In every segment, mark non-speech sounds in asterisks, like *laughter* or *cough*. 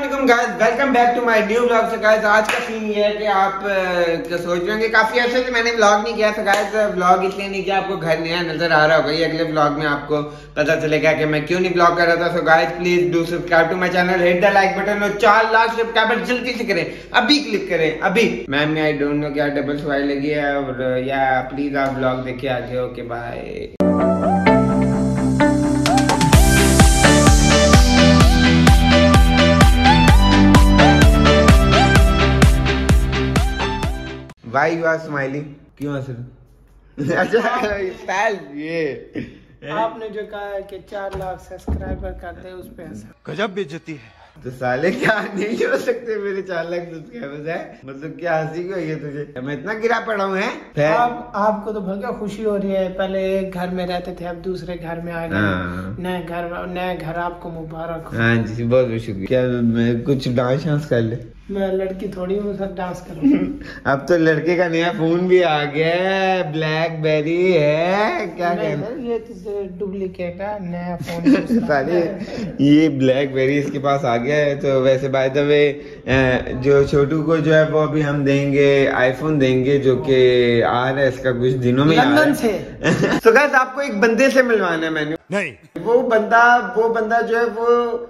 Guys welcome back to my new vlog guys आज का scene ये है कि आप uh, सोच रहे होंगे? काफ़ी अर्से से मैंने व्लॉग नहीं किया था गाइस व्लॉग इसलिए नहीं किया आपको घर नया नज़र आ रहा होगा। ये अगले व्लॉग में आपको पता चलेगा कि मैं क्यों नहीं व्लॉग कर रहा था। So guys please do subscribe to my channel hit the like button और चार लाख सब्सक्राइबर जल्दी से करें। अभी क्लिक करें अभी। मैम आई डोंट नो क्या डबल सवाई लगी है और या प्लीज़ आप व्लॉग देखिए आगे। Okay bye Why you are smiling? क्यों हंस रहे *laughs* अच्छा। ये। आपने जो कहा है कि चार लाख सब्सक्राइबर कर दे उस पे हंसा गजब बेइज्जती है। तो साले क्या नहीं हो सकते मेरे चार लाख सब्सक्राइबर्स है। मतलब क्या हँसी क्यों है तुझे? मैं इतना गिरा पड़ा हूँ है? आप आपको तो भलका खुशी हो रही है। पहले एक घर में रहते थे अब दूसरे घर में आ हाँ। गए नए घर नए घर आपको मुबारक हो। हाँ जी बहुत बहुत शुक्रिया। क्या मैं कुछ डांस शांस कर ले? मैं लड़की थोड़ी हूँ सर डांस करूँ। *laughs* अब तो लड़के का नया फ़ोन भी आ गया है ब्लैकबेरी है क्या कहना? ये तो डुप्लीकेट है नया फ़ोन *laughs* साले ये ब्लैकबेरी इसके पास आ गया है तो वैसे बाय द वे जो छोटू को जो है वो अभी हम देंगे आईफोन देंगे जो कि आ रहा है इसका कुछ दिनों में लंदन से। *laughs* तो guys, आपको एक बंदे से मिलवाना है मैंने नहीं। वो बंदा वो बंदा जो है वो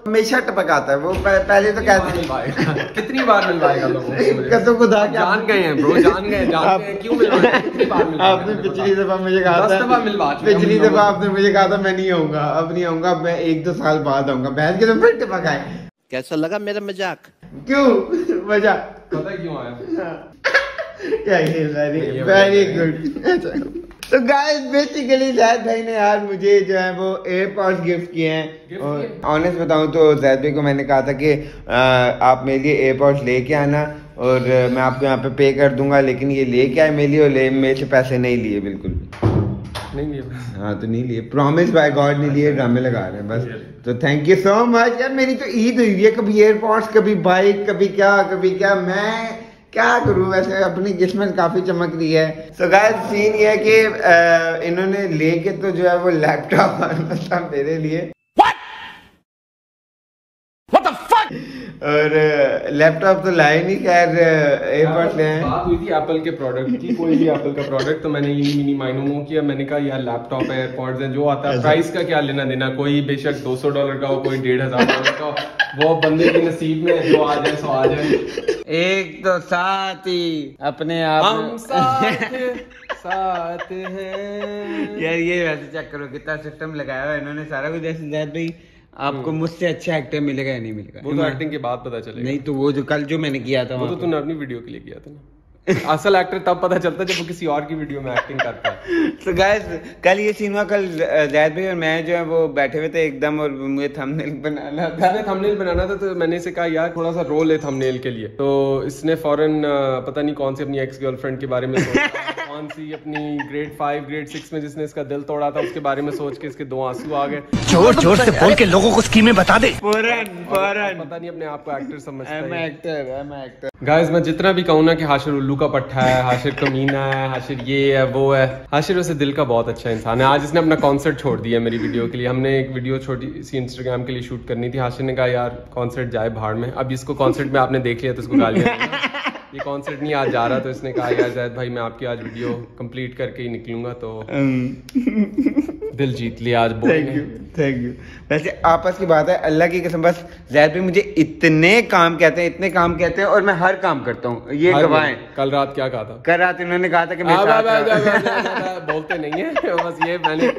हमेशा टपकाता है वो पह- पहले तो कहते हैं कितनी बार मिलवाएगा लोगों को? *laughs* कसम खुदा के जान गए हैं ब्रो जान गए जान गए क्यों मिलवाएगा? कितनी बार मिलवाएगा? आपने पिछली। दफ़ा मुझे कहा था दफ़ा मिलवा चुका पिछली दफ़ा आपने मुझे कहा था मैं नहीं आऊँगा अब नहीं आऊँगा मैं एक दो साल बाद आऊँगा। बहन के तो फिर टपकाए। कैसा लगा मेरा मज़ाक? क्यों? वजह पता क्यों आया? *laughs* क्या वेरी ये वेरी बढ़िया गुड तो गाइस बेसिकली जैद भाई ने यार मुझे जो है वो एयरपॉड्स गिफ्ट किए हैं। और ऑनेस्ट बताऊँ तो जैद भाई को मैंने कहा था कि आ, आप मेरे लिए एयरपॉड्स लेके आना और मैं आपको यहाँ पे पे कर दूँगा लेकिन ये लेके आए मेरे लिए और ले मेरे से पैसे नहीं लिए बिल्कुल नहीं नहीं हाँ तो नहीं लिए। प्रॉमिस बाय गॉड नहीं लिए ड्रामे लगा रहे हैं बस। तो थैंक यू सो मच यार मेरी तो ईद हुई है कभी एयरपोर्ट्स कभी बाइक कभी क्या कभी क्या। मैं क्या करूँ? वैसे अपनी किस्मत काफ़ी चमक रही है। सो गाइस सीन ये है कि इन्होंने लेके तो जो है वो लैपटॉप आना था मेरे लिए। और लैपटॉप तो लाए नहीं खैर एयरपोर्ट ले बात हुई थी एप्पल के प्रोडक्ट की कोई भी एप्पल का प्रोडक्ट तो मैंने ये मिनी माइनो किया मैंने कहा यार लैपटॉप है एयरपॉड्स है जो आता है प्राइस का क्या लेना देना? कोई बेशक 200 डॉलर का हो कोई डेढ़ हज़ार डॉलर का हो वो बंदे के नसीब में जो आ जाए सो आ जाए। एक तो साथ ही अपने आप हम साथ साथ हैं। यार ये वैसे चेक करो कितना सिस्टम लगाया हुआ है इन्होंने सारा कुछ जैसे जैसे भाई आपको मुझसे अच्छा एक्टर मिलेगा या नहीं मिलेगा? वो तो एक्टिंग के बाद पता चलेगा। नहीं तो वो जो कल जो मैंने किया था वो तो तूने अपनी वीडियो के लिए किया था ना। असल एक्टर तब पता चलता है जब वो किसी और की वीडियो में एक्टिंग करता है। *laughs* तो गाइस कल ये सीन हुआ कल जायद भाई और मैं जो है वो बैठे हुए थे एकदम और मुझे थंबनेल बनाना था। थंबनेल बनाना था तो मैंने इसे कहा यार थोड़ा सा रोल है थंबनेल के लिए। तो इसने फ़ौरन पता नहीं कौन सी अपनी एक्स गर्लफ्रेंड के बारे में सोचा। *laughs* कौन सी अपनी ग्रेड फाइव ग्रेड सिक्स में जिसने इसका दिल तोड़ा था उसके बारे में सोच के इसके दो आँसू आ गए। ज़ोर ज़ोर से बोल के लोगों को स्कीमें बता दे। पता नहीं अपने आप को एक्टर समझता है actor I am actor guys मैं जितना भी कहूँ ना कि हाशिर उल्लू का पट्टा है हाशिर कमीना है हाशिर ये है वो है। हाशिर वैसे दिल का बहुत अच्छा इंसान है। आज इसने अपना कॉन्सर्ट छोड़ दिया मेरी वीडियो के लिए। हमने एक वीडियो छोटी सी इंस्टाग्राम के लिए शूट करनी थी। हाशिर ने कहा यार कॉन्सर्ट जाए भाड़ में। अब इसको कॉन्सर्ट में आपने देख लिया तो इसको गालियाँ। ये कॉन्सर्ट नहीं आज जा रहा तो इसने कहा यार जैद भाई मैं आपकी आज वीडियो कंप्लीट करके ही निकलूँगा तो दिल जीत लिया आज थैंक यू थैंक यू वैसे आपस की बात है अल्लाह की कसम बस जैद भाई मुझे इतने काम कहते हैं इतने काम कहते हैं और मैं हर काम करता हूँ ये गवाहें कल रात क्या कहा था कल रात इन्होंने कहा था कि बा, बोलते नहीं है बस ये मैंने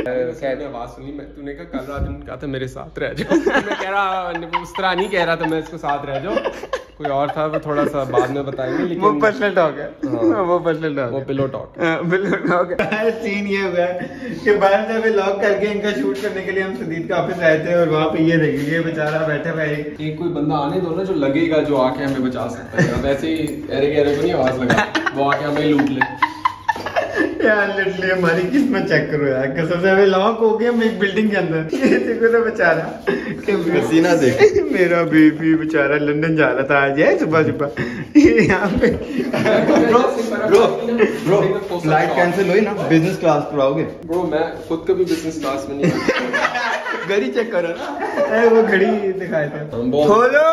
मैंने आवाज़ सुनी मैं तूने कहा कल रात कहा था मेरे साथ रह जाओ मैं कह रहा उस तरह नहीं कह रहा था मैं इसको साथ रह जाओ कोई और था वो थोड़ा सा बाद में बताएँगे लेकिन वो पर्सनल टॉक है। हाँ। वो पर्सनल टॉक वो pillow talk pillow talk scene ये हुआ है कि बाहर से अभी लॉक करके इनका शूट करने के लिए हम सुदीप का ऑफ़िस आए थे और वहाँ पे ये देखिए ये बेचारा बैठे भाई एक एक कोई बंदा आने दो ना जो लगेगा जो आके हमें बचा सकता है। वैसे ही अरे गहरे को नहीं आवाज़ लगा वो आके हमें लूट ले। यार लिटरली हमारी किस्मत चेक करो यार कसम से हमें लॉक हो गया हम एक बिल्डिंग के अंदर। ये देखो ना बेचारा। पसीना देख। *laughs* मेरा बीबी बेचारा लंदन जा रहा था आज है सुबह सुबह। ये *laughs* यहाँ पे। Bro bro bro flight cancel हुई ना बिज़नेस क्लास पर आओगे ब्रो मैं खुद कभी बिज़नेस क्लास में नहीं *laughs* घड़ी चेक करो ना। ए, वो घड़ी दिखाए थे हम खोलो!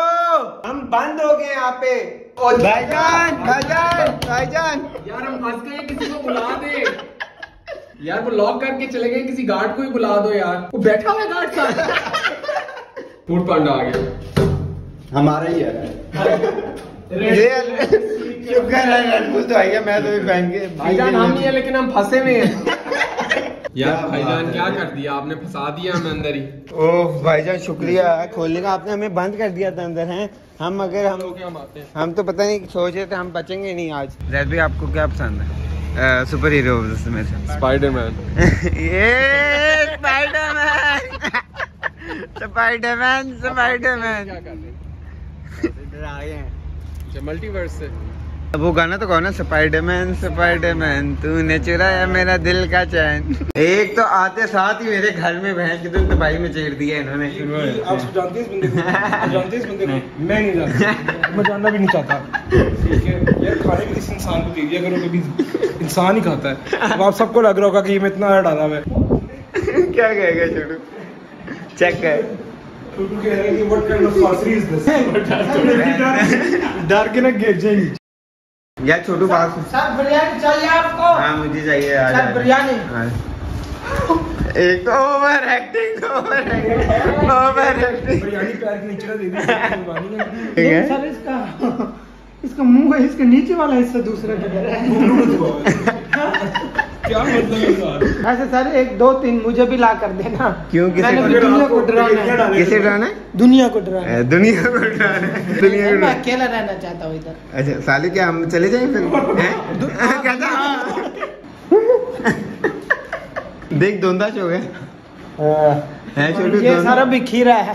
हम बंद हो गए यहाँ पे। भाईजान भाईजान भाईजान। यार हम फंस गए किसी को बुला दे। यार वो लॉक करके चले गए किसी गार्ड को ही बुला दो यार। वो बैठा हुआ गार्ड साथ फ़ूड पांडा आ गया। हमारा ही है। ये शुक्र है रेडबुल तो आई है मैं तो भी पहन के भाईजान हम ही है लेकिन हम फंसे हुए हैं। यार भाईजान क्या कर दिया आपने? फंसा दिया हमें अंदर ही। ओह भाईजान शुक्रिया। खोलने का आपने हमें बंद कर दिया था अंदर हैं? हम अगर हम हम आते हैं। हम तो पता नहीं सोच रहे थे हम बचेंगे नहीं आज। जैद भी आपको क्या पसंद है? सुपर हीरो में से स्पाइडरमैन *laughs* ये स्पाइडरमैन स्पाइडरमैन स्पाइडरमैन क्या कर गए हैं। हैं मल्टीवर्स से। वो गाना तो कौन है स्पाइडरमैन स्पाइडरमैन तूने चुराया मेरा दिल का चैन। एक तो आते साथ ही मेरे घर में भैंस की तो तबाही में चेड़ दिया इन्होंने। *laughs* आप जानते इस बंदे को जानते हैं इस बंदे को। मैं नहीं जानता। मैं जानना भी नहीं चाहता। ठीक है? यार खाने के किसी इंसान को दे दिया करो कभी इंसान ही खाता है। अब आप सबको लग रहा होगा कि मैं इतना डाला मैं क्या कहेगा छोटू? चेक कर। हैं *laughs* *laughs* डर के ना गिर जाएँगे। यार छोटू बात सर बिरयानी चाहिए आपको? हाँ मुझे चाहिए आज सर बिरयानी। हाँ। एक तो over acting over acting over acting biryani पैर के नीचे दे दी *laughs* है। सर इसका इसका मुँह है इसके नीचे वाला हिस्सा दूसरा किधर है क्या मतलब है यार? ऐसे सर एक दो तीन मुझे भी ला कर देना। क्यों किसे को डराना है। किसे डराना है? दुनिया को डरा है दुनिया को डराना है। दुनिया को मैं अकेला रहना चाहता हूँ इधर। अच्छा साले क्या हम चले जाएँ फिर? *laughs* हैं? *laughs* कहता *laughs* देख धुंधा हो। गया है छोटू ये सारा भी खीरा है।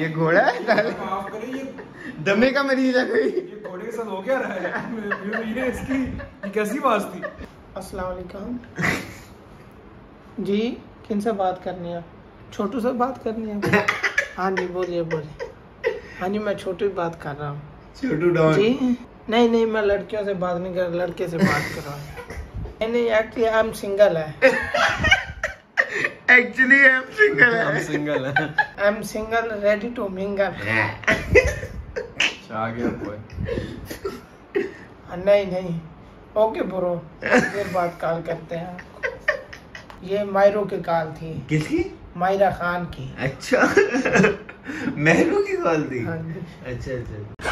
ये घोड़ा है साले? माफ़ करें ये दमे का मरीज़ है कोई? घोड़े के साथ हो क्या रहा है? ये इसकी ये कैसी बात थी? अस्सलाम वालेकुम। जी किन से बात करनी है? छोटू से बात करनी है? हाँ जी बोलिए बोलिए। हाँ जी मैं छोटू ही बात कर रहा हूँ। छोटू डॉन। जी? नहीं नहीं मैं लड़कियों से बात नहीं कर रहा लड़के से बात कर रहा हूँ। नहीं नहीं एक्चुअली आई एम सिंगल है। एक्चुअली हम सिंगल हम है सिंगल हैं। I am single ready to mingle आ गया कोई नहीं नहीं। ओके ब्रो फिर बात कॉल करते हैं। ये मायरों की कॉल थी। किसकी? मायरा खान की। अच्छा। *laughs* महरू की कॉल थी? हाँ अच्छा अच्छा।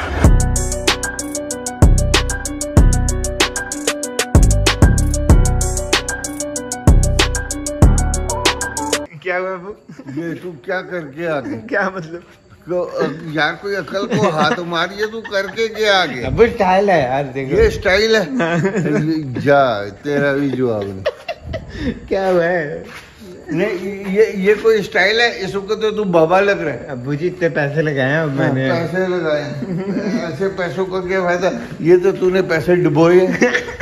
क्या हुआ बाबू? ये तू क्या करके आ गया क्या मतलब? को यार कोई अकल को हाथ मारिए तू करके क्या आ गया अब स्टाइल है यार देखो। ये स्टाइल है। जा तेरा भी जवाब नहीं। क्या हुआ है? नहीं ये ये कोई स्टाइल है? इस वक्त तो तू बाबा लग रहा है। अबू जी इतने पैसे लगाए हैं अब मैंने। पैसे लगाए ऐसे पैसों का क्या फ़ायदा? ये तो तूने पैसे डुबोए हैं। *laughs*